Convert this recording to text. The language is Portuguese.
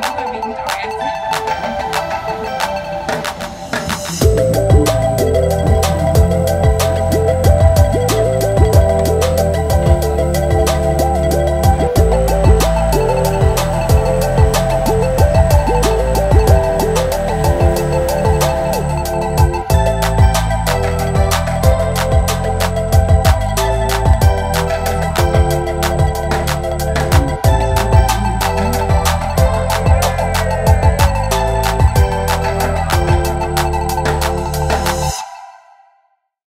nunca vi.